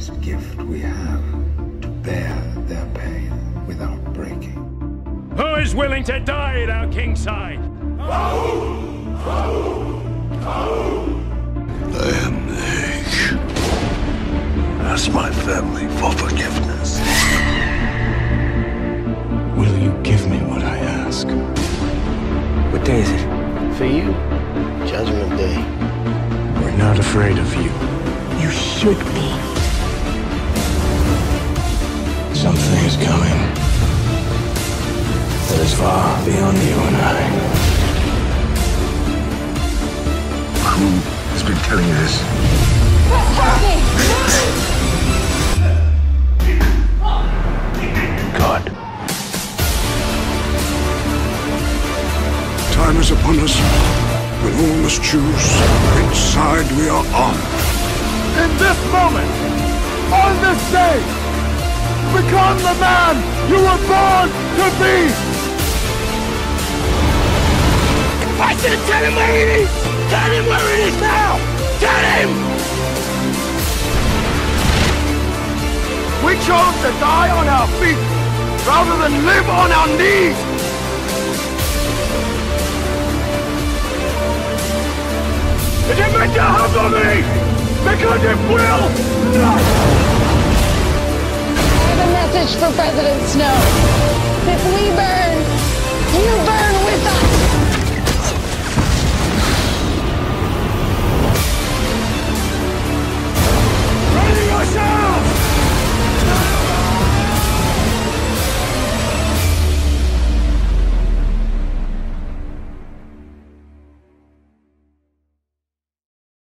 greatest gift we have to bear their pain without breaking. Who is willing to die at our king's side? I am the Hague. Ask my family for forgiveness. Will you give me what I ask? What day is it? For you, Judgment Day. We're not afraid of you. You should be. Something is coming that is far beyond you and I. Who has been telling you this? God. Time is upon us when all must choose which side we are on. In this moment, on this day, become the man you were born to be! I said tell him where it is! Tell him where it is now! Tell him! We chose to die on our feet rather than live on our knees! Is it meant to humble me? Because it will not! For President Snow.